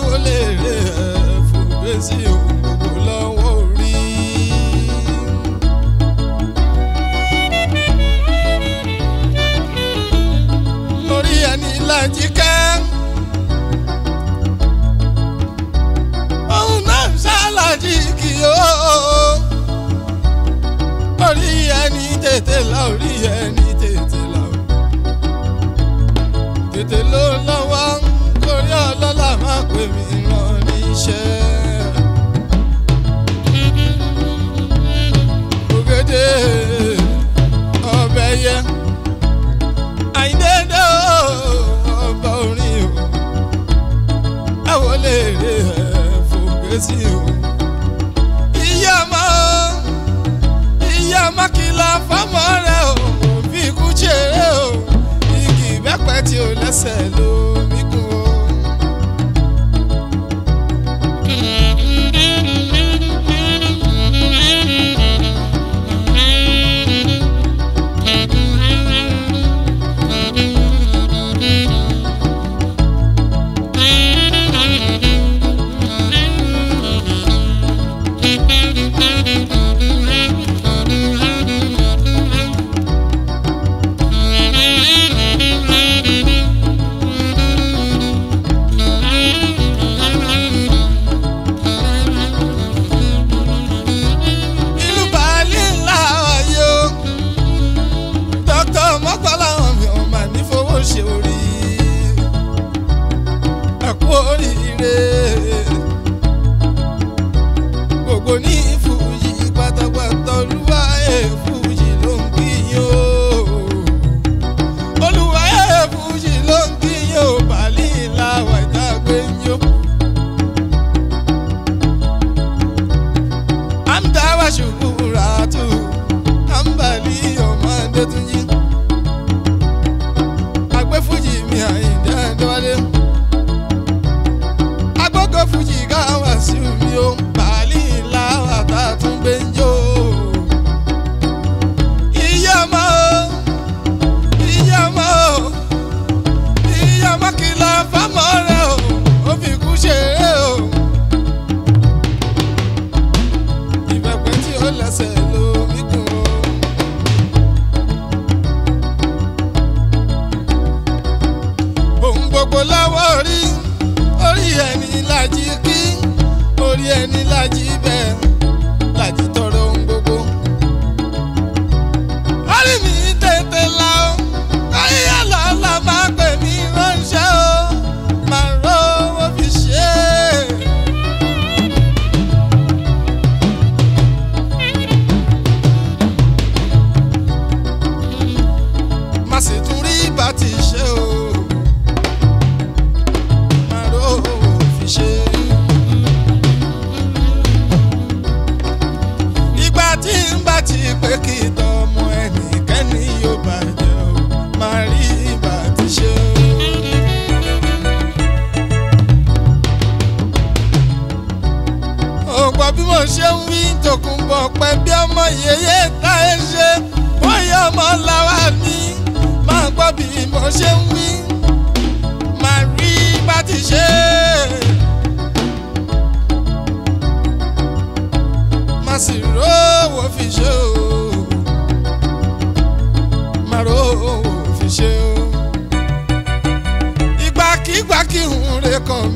báwo lè rè é fún gbèsè òkú lọ́wọ́ orí. lórí ẹni lájí kẹ́. òun náà ń ṣàlàjì kì í lórí ẹni tètè lórí ẹni. ṣiṣẹ́. Ògèdè ọbẹ̀ yẹ. Àyíndédé ọba orin o. Ẹ wọlé ẹ̀ fòkè sí o. Ìyá ọmọ ìyá ọmọ kìlá fọmọ rẹ̀ o. Òbí ikú ṣeré o. Igi ìbẹ́pẹ tí o lẹ́sẹ̀ lọ. làwọn ṣe ń wí máa rí bá ti ṣe máa sì rówó fi ṣe o máa rówó fi ṣe o ìgbàkígbà kí n rè kàn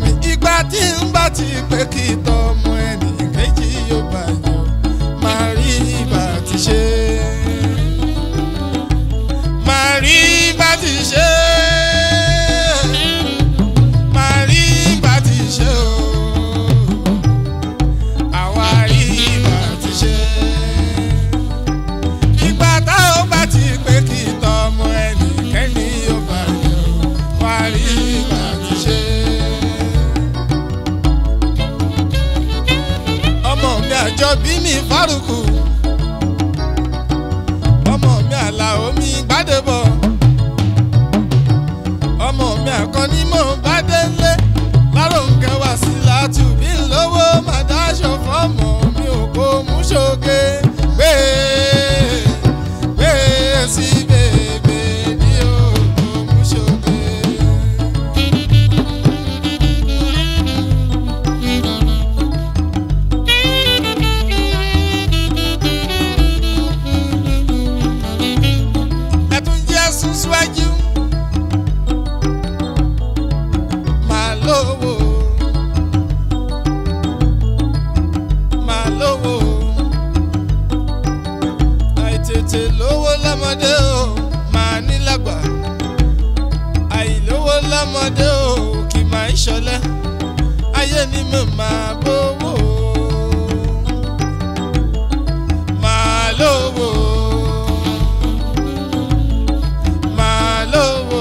tí n bá ti pé kí tọmọ ẹnìyàn. mímọ́ bá. ọmọdé ò kì máa ń ṣọlẹ ayé ni mo máa bówó máa lówó máa lówó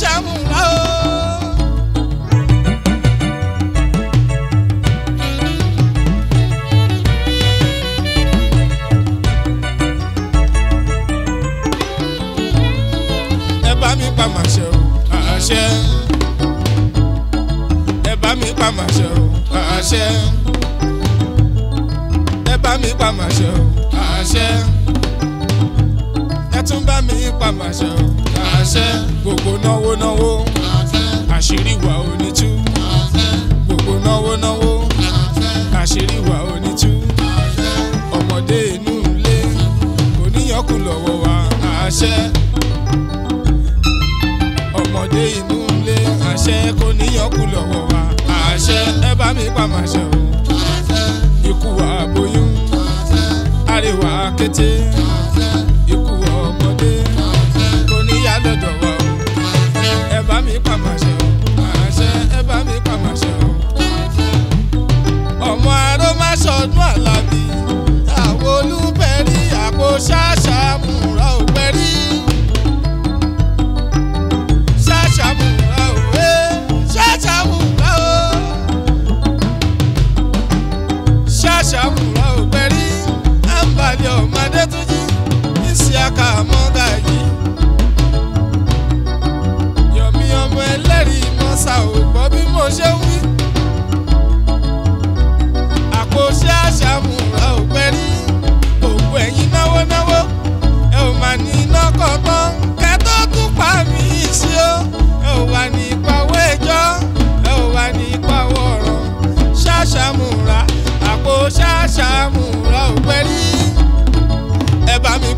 ṣàmù wá o. ẹ bá mi pa màṣẹ o àṣẹ ẹ bá mi pa màṣẹ o àṣẹ ẹ bá mi pa màṣẹ o àṣẹ ẹ tún bá mi pa màṣẹ o gbogbo náwó náwó àṣírí wa ò ní tú gbogbo náwó náwó àṣírí wa ò ní tú ọmọdé inú ilé oníyànkù lọ́wọ́ wa àṣẹ ọmọdé inú ilé àṣẹ kò níyànkù lọ́wọ́ wa àṣẹ ẹ bá mi pa màṣẹ o ikú wa aboyún àríwá kété.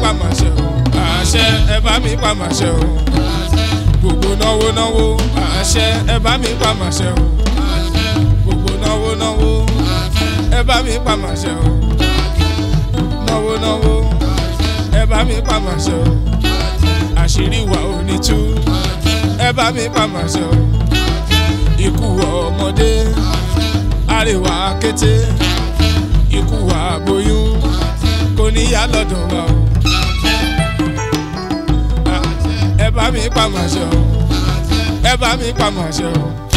pa màṣẹ o. àṣẹ ẹ bá mi pa màṣẹ o. àṣẹ gbogbo náwó náwó. àṣẹ ẹ bá mi pa màṣẹ o. àṣẹ gbogbo náwó náwó. àṣẹ ẹ bá mi pa màṣẹ o. náwó náwó. ẹ bá mi pa màṣẹ o. àṣírí wa ò ní tú. ẹ bá mi pa màṣẹ o. ikú ọmọdé. àríwá kété. ikú àbóyún. kò níyà lọ́dọ̀ wa o. ẹ bá mi pamọ́ ṣe o ẹ bá mi pamọ́ ṣe o.